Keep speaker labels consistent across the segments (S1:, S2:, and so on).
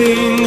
S1: everything.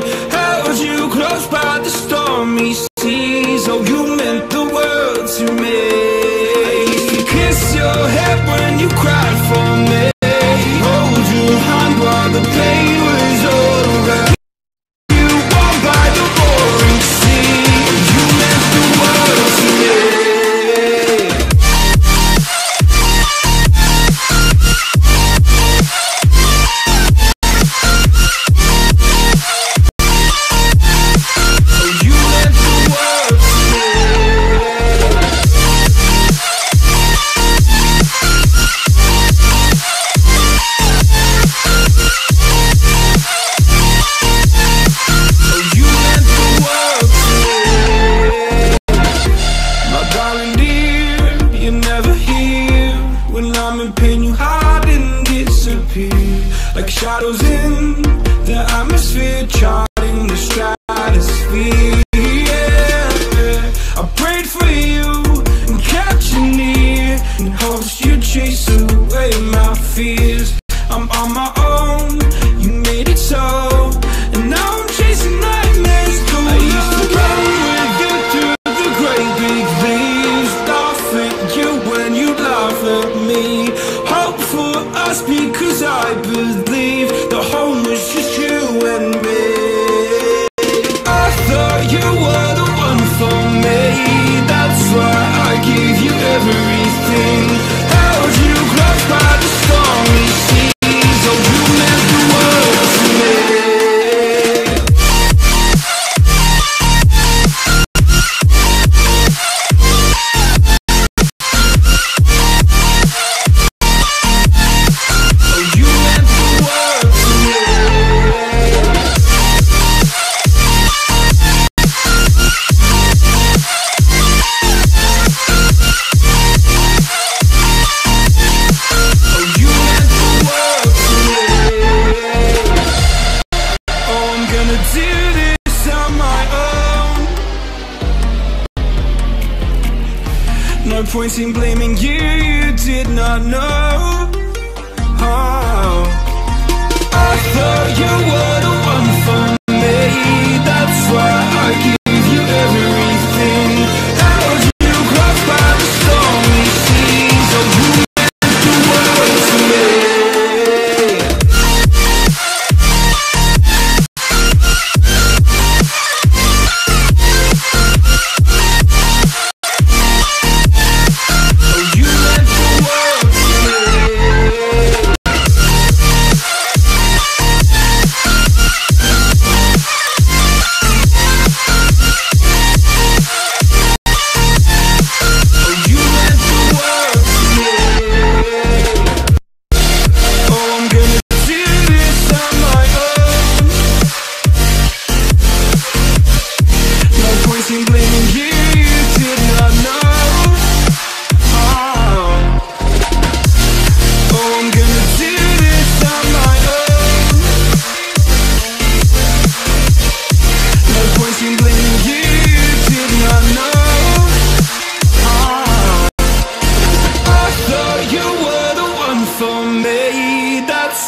S1: Shadows in the atmosphere, charting the stratosphere. I prayed for you and you near in hopes you'd chase away my fears. I'm on my own, you made it so, and now I'm chasing nightmares. I used to run with you the great big at you when you laugh at me. For because I believe the home own. No point in blaming you, you did not know. Oh. I thought you were the one for